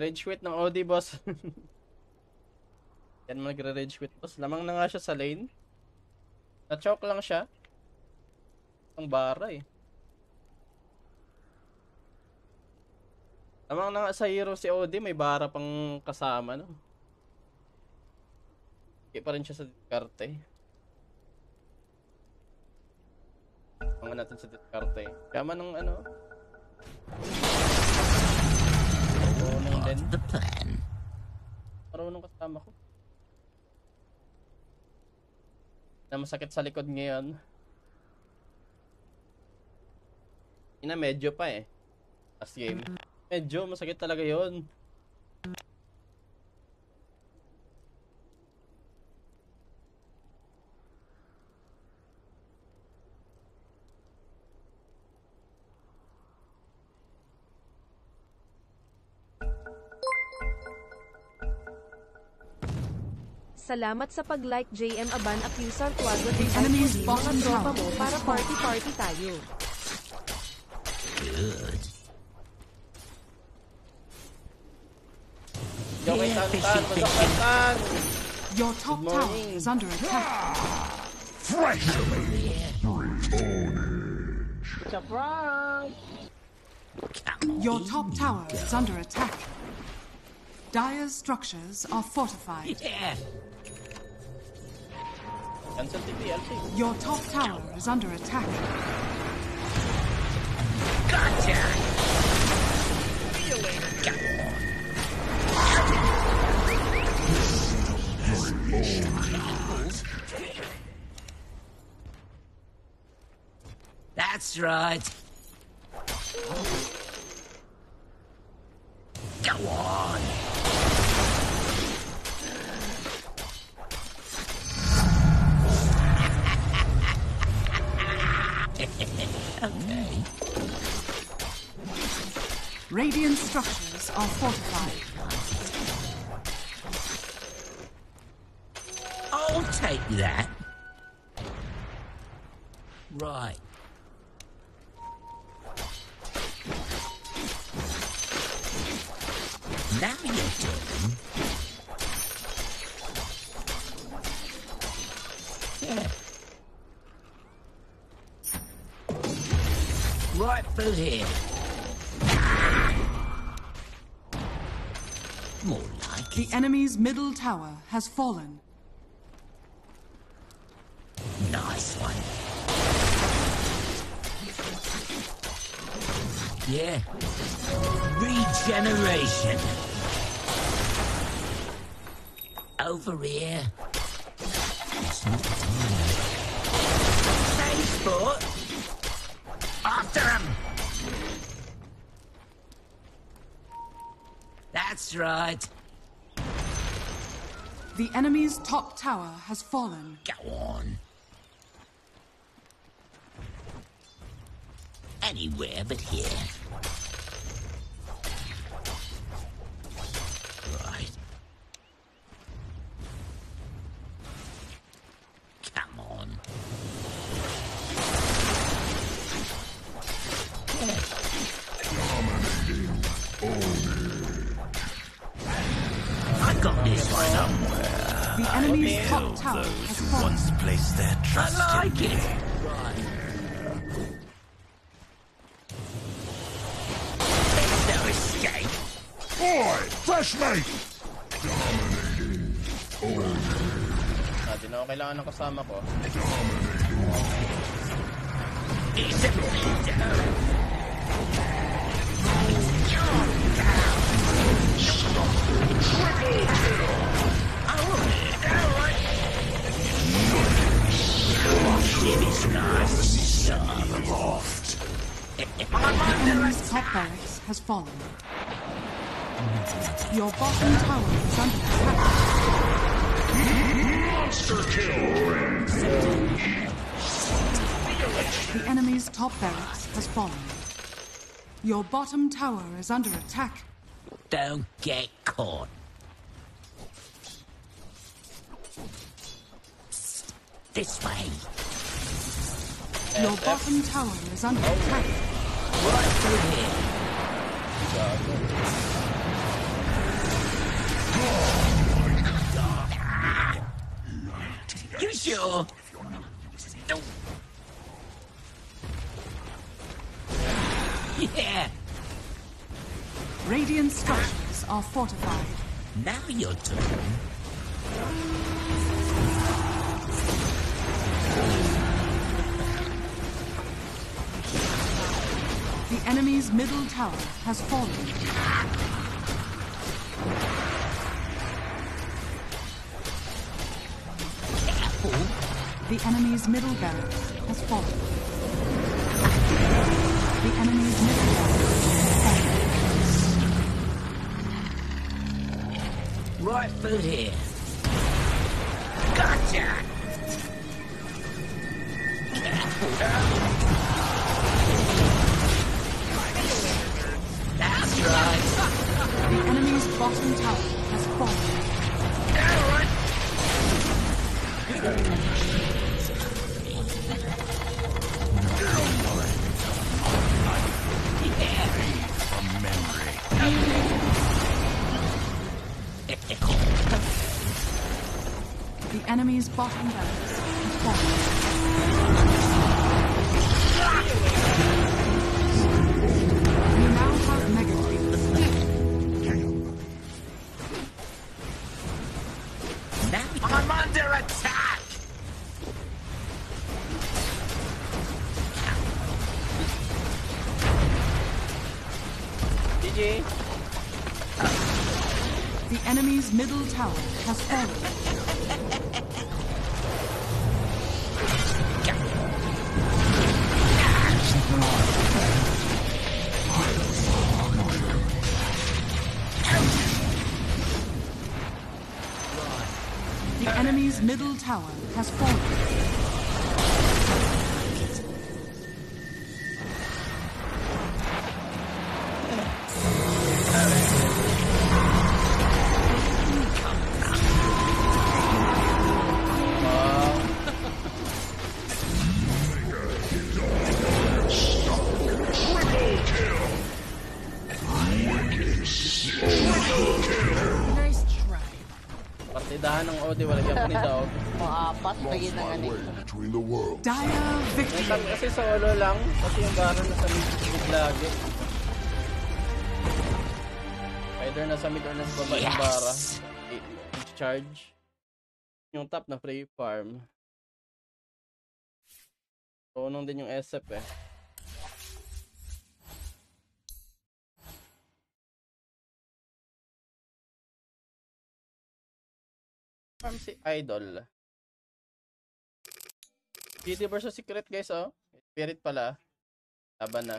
Rage quit ng OD, boss. Yan magre-rage quit, boss. Lamang na nga siya sa lane. Na-choke lang siya. Ang bara eh. Lamang na nga sa hero si OD, may bara pang kasama, no? Hindi pa rin siya sa diskarte. Mga natin sa diskarte. Kama ng ano? Din. The plan. Marunong kasama ko. Na masakit sa likod ngayon. Ina, medyo pa eh. Last game. Medyo, masakit talaga yon. Salamat sa pag-like JM Aban Accusar Quadro The enemy's mga bottom tropa tower mo para party-party tayo. Good. Yo kay Tantan, pasok Tantan! Your top tower is under attack. Surprise! Come on. Your top tower is under attack. Dire's structures are fortified. Yeah. Your top tower is under attack. Gotcha. See you later. On. That's right. Radiant structures are fortified. I'll take that. Right. Now you're talking. Yeah. Right through here. More like The enemy's middle tower has fallen. Nice one. Yeah. Regeneration. Over here. It's not time. Stay sport. That's right. The enemy's top tower has fallen. Go on. Anywhere but here. Right. Enemy's top tower has fallen. Once placed their trust I in like me. it. Right. There's no escape. Boy, fresh mate! Ah, di na ako kailangan ng kasama ko. It's a window. Your bottom tower is under attack. Monster kill! The enemy's top barracks has fallen. Your bottom tower is under attack. Don't get caught. This way. Your bottom tower is under attack. Right through here. You sure? Don't. Yeah. Radiant structures are fortified. Now your turn. The enemy's middle tower has fallen. The enemy's middle barracks has fallen. The enemy's middle barracks has fallen. Right foot here. Gotcha! That's right. The enemy's bottom tower has fallen. The enemy's bottom barracks has fallen. The enemy's middle tower has fallen. The enemy's middle tower has fallen. Partidahan ng Ode, wala ka ni Daog. Maapat pa yun ang ano. Between the worlds. Dire victory. time kasi solo lang, kasi yung Baron nasa mid, mid lagi. Either nasa mid or nasa baba yung Bara. Yes! I- Each charge. Yung top na free farm. Tunong din yung SF eh. Si Idol. GT versus Secret guys oh. Spirit pala. Laban na.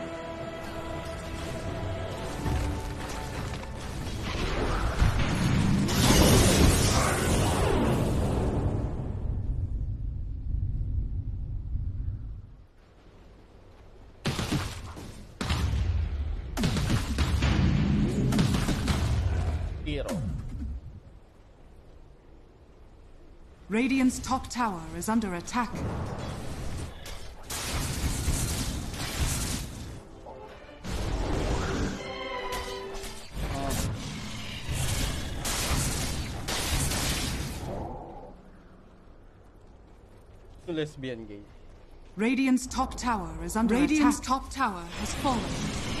Radiant's top tower is under attack. Lesbian gay. Radiant's top tower is under Radiant's attack. top tower has fallen.